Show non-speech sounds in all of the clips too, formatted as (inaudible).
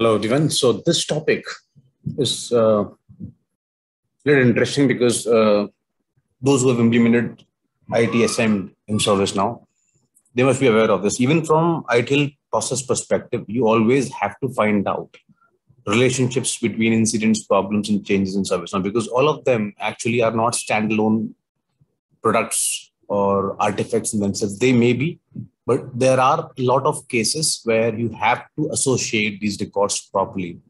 Hello, Divan. So this topic is uh, very interesting because uh, those who have implemented ITSM in ServiceNow, they must be aware of this. Even from ITIL process perspective, you always have to find out relationships between incidents, problems, and changes in ServiceNow because all of them actually are not standalone products or artifacts in themselves. They may be, but there are a lot of cases where you have to associate these records properly,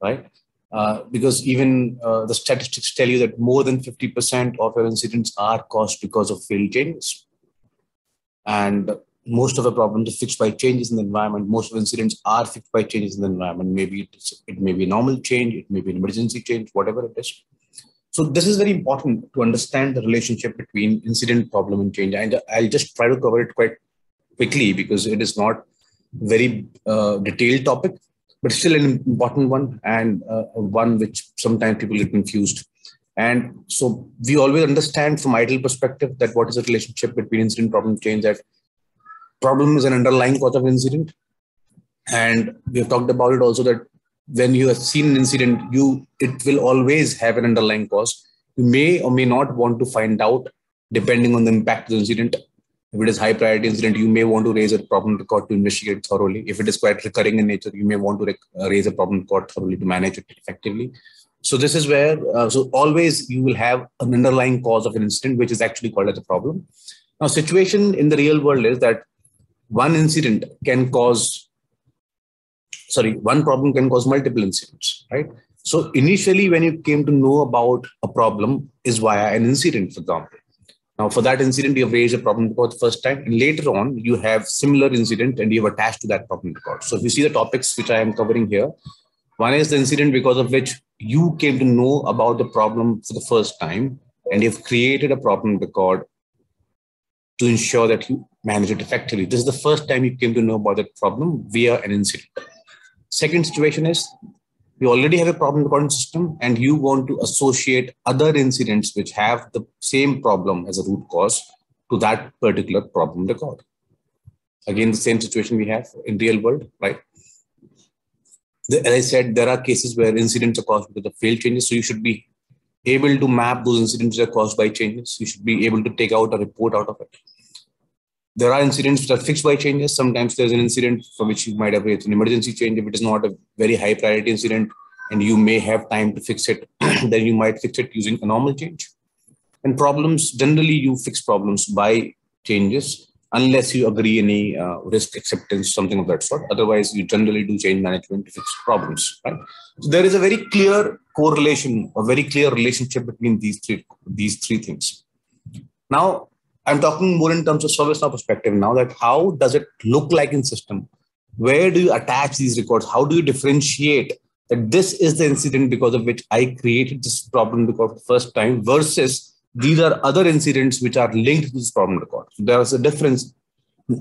right? Uh, because even uh, the statistics tell you that more than 50% of your incidents are caused because of failed changes. And most of the problems are fixed by changes in the environment. Most of incidents are fixed by changes in the environment. Maybe it may be a normal change, it may be an emergency change, whatever it is. So this is very important to understand the relationship between incident, problem, and change. And I'll just try to cover it quite quickly because it is not very uh, detailed topic, but still an important one and uh, one which sometimes people get confused. And so we always understand from ITIL perspective that what is the relationship between incident, problem, change. That problem is an underlying cause of incident, and we have talked about it also that when you have seen an incident, you it will always have an underlying cause. You may or may not want to find out depending on the impact of the incident. If it is high priority incident, you may want to raise a problem record to investigate thoroughly. If it is quite recurring in nature, you may want to rec- uh, raise a problem record thoroughly to manage it effectively. So this is where uh, so always you will have an underlying cause of an incident, which is actually called as a problem. Now, situation in the real world is that one incident can cause sorry, one problem can cause multiple incidents, right? So initially, when you came to know about a problem, is via an incident, for example. Now, for that incident, you have raised a problem record the first time, and later on, you have similar incident and you have attached to that problem record. So if you see the topics which I am covering here, one is the incident because of which you came to know about the problem for the first time, and you've created a problem record to ensure that you manage it effectively. This is the first time you came to know about that problem via an incident. Second situation is you already have a problem recording system and you want to associate other incidents which have the same problem as a root cause to that particular problem record. Again, the same situation we have in real world, right? The, as I said, there are cases where incidents are caused because of failed changes. So you should be able to map those incidents that are caused by changes. You should be able to take out a report out of it there are incidents which are fixed by changes. Sometimes there's an incident for which you might have raised an emergency change. If it is not a very high priority incident and you may have time to fix it, (clears throat) then you might fix it using a normal change. And problems, generally you fix problems by changes unless you agree any uh, risk acceptance, something of that sort. Otherwise, you generally do change management to fix problems, right? So there is a very clear correlation, a very clear relationship between these three, these three things. Now, I'm talking more in terms of ServiceNow perspective now that how does it look like in system? Where do you attach these records? How do you differentiate that this is the incident because of which I created this problem the first time versus these are other incidents which are linked to this problem record. So there is a difference. (coughs)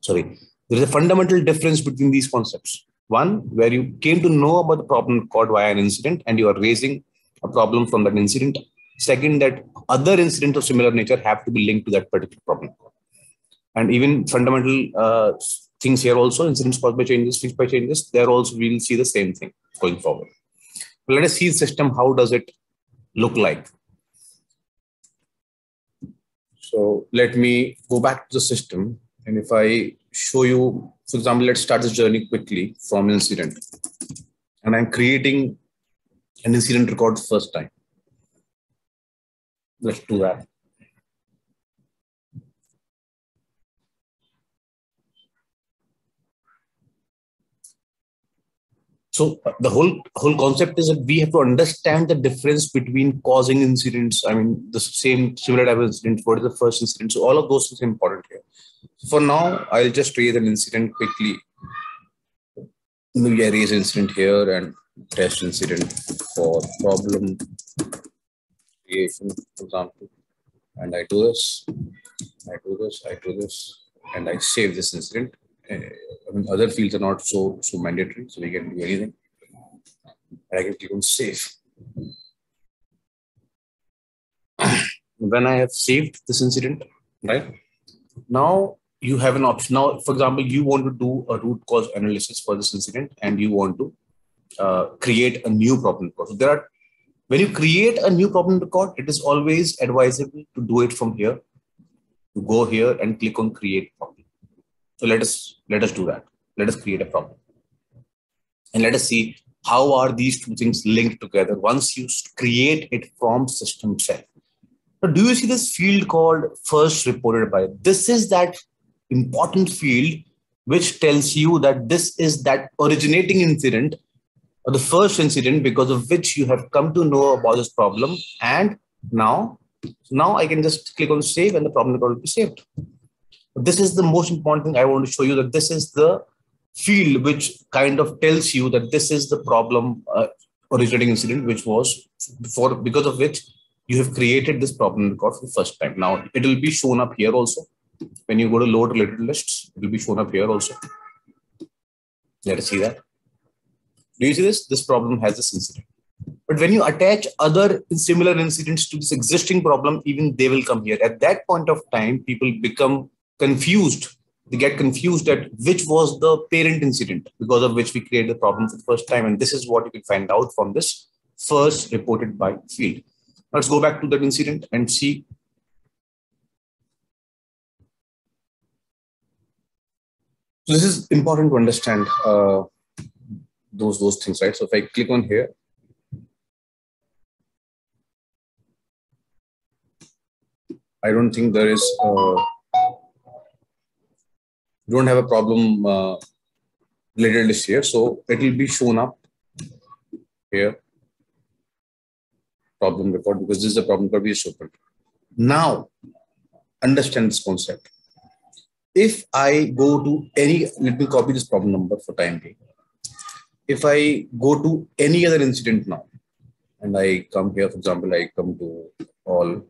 Sorry, there is a fundamental difference between these concepts. One, where you came to know about the problem record via an incident and you are raising a problem from that incident Second, that other incidents of similar nature have to be linked to that particular problem. And even fundamental uh, things here also, incidents caused by changes, fixed by changes, there also we will see the same thing going forward. But let us see the system, how does it look like? So let me go back to the system. And if I show you, for example, let's start this journey quickly from incident. And I'm creating an incident record first time. Let's do that. So uh, the whole whole concept is that we have to understand the difference between causing incidents. I mean, the same similar type of incident. What is the first incident? So all of those is important here. For now, I'll just raise an incident quickly. Maybe I raise incident here and test incident for problem creation, for example, and I do this, I do this, I do this, and I save this incident. Uh, I mean, other fields are not so so mandatory, so we can do anything. And I can click on save. when I have saved this incident, right? Now you have an option now. For example, you want to do a root cause analysis for this incident, and you want to uh, create a new problem. So there are when you create a new problem record, it is always advisable to do it from here. To go here and click on create problem. So let us let us do that. Let us create a problem, and let us see how are these two things linked together once you create it from system itself. Now, do you see this field called first reported by? This is that important field which tells you that this is that originating incident or the first incident because of which you have come to know about this problem. And now, now I can just click on save and the problem will be saved. This is the most important thing I want to show you that this is the field which kind of tells you that this is the problem uh, originating incident which was before because of which you have created this problem record for the first time. Now it will be shown up here also. When you go to load related lists, it will be shown up here also. Let us see that. Do you see this? This problem has this incident. But when you attach other similar incidents to this existing problem, even they will come here. At that point of time, people become confused. They get confused at which was the parent incident because of which we create the problem for the first time. And this is what you can find out from this first reported by field. Let's go back to that incident and see. So this is important to understand uh, those those things, right? So if I click on here, I don't think there is. Uh, don't have a problem uh, related list here, so it will be shown up here problem record because this is the problem record we just. Now, understand this concept. If I go to any, let me copy this problem number for time being. If I go to any other incident now, and I come here, for example, I come to all,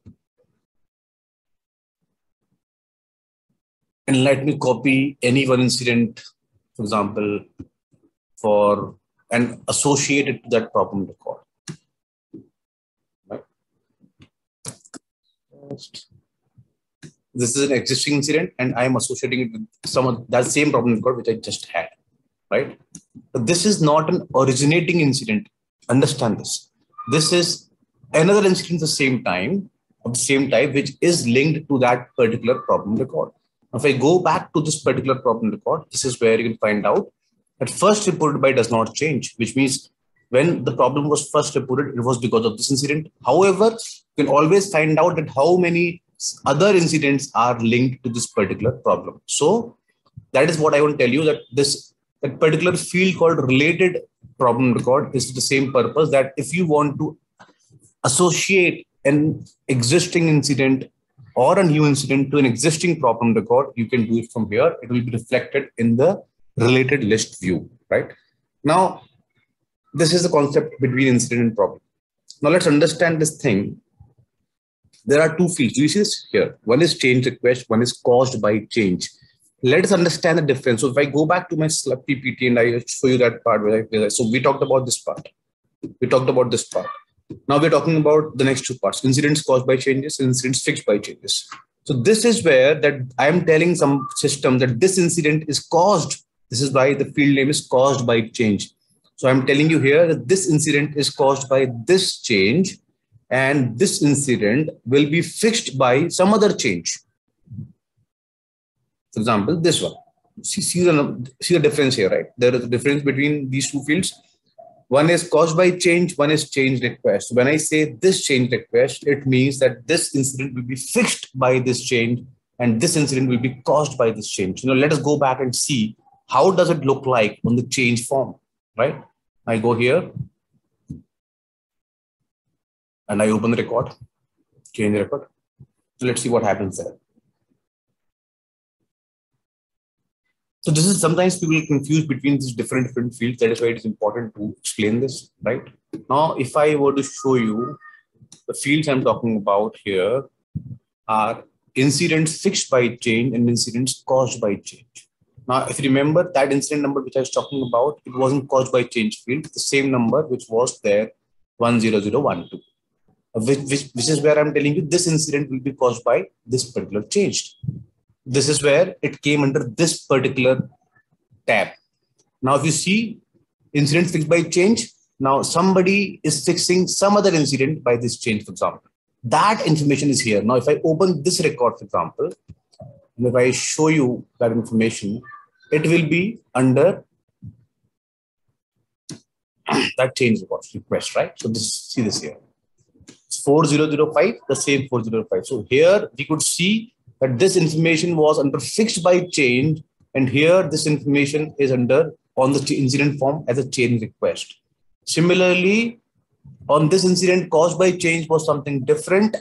and let me copy any one incident, for example, for and associate it to that problem record. Right. This is an existing incident, and I am associating it with some of that same problem code which I just had, right? This is not an originating incident. Understand this. This is another incident the same time of the same type, which is linked to that particular problem record. If I go back to this particular problem record, this is where you can find out that first reported by does not change, which means when the problem was first reported, it was because of this incident. However, you can always find out that how many other incidents are linked to this particular problem. So that is what I want to tell you that this that particular field called related problem record is the same purpose that if you want to associate an existing incident or a new incident to an existing problem record, you can do it from here. It will be reflected in the related list view, right? Now, this is the concept between incident and problem. Now let's understand this thing there are two fields. You see this here. One is change request, one is caused by change. Let us understand the difference. So if I go back to my PPT and I show you that part, where I, so we talked about this part. We talked about this part. Now we're talking about the next two parts, incidents caused by changes, incidents fixed by changes. So this is where that I am telling some system that this incident is caused. This is why the field name is caused by change. So I'm telling you here that this incident is caused by this change and this incident will be fixed by some other change. For example, this one. See, see, the, see the difference here, right? There is a difference between these two fields. One is caused by change, one is change request. When I say this change request, it means that this incident will be fixed by this change and this incident will be caused by this change. You know, let us go back and see how does it look like on the change form, right? I go here, and I open the record, change the record. So let's see what happens there. So this is sometimes people confuse between these different different fields. That is why it is important to explain this, right? Now, if I were to show you the fields I'm talking about here are incidents fixed by change and incidents caused by change. Now, if you remember that incident number which I was talking about, it wasn't caused by change field, the same number which was there 10012 which, which, which is where I'm telling you this incident will be caused by this particular change. This is where it came under this particular tab. Now, if you see incident fixed by change, now somebody is fixing some other incident by this change, for example. That information is here. Now, if I open this record, for example, and if I show you that information, it will be under (coughs) that change request, right? So this see this here. It's 4005, the same 4005. So here we could see that this information was under fixed by change, and here this information is under on the incident form as a change request. Similarly, on this incident caused by change was something different,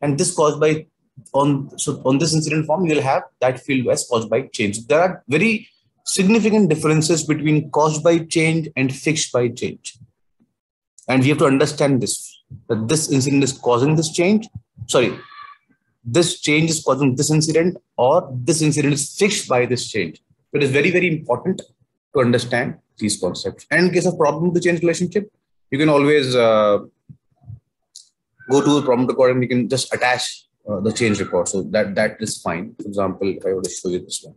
and this caused by on so on this incident form you will have that field as caused by change. There are very significant differences between caused by change and fixed by change, and we have to understand this that this incident is causing this change. Sorry, this change is causing this incident, or this incident is fixed by this change. So it is very very important to understand these concepts. And in case of problem to change relationship, you can always uh, go to the problem record and you can just attach uh, the change record. So that that is fine. For example, if I were to show you this one.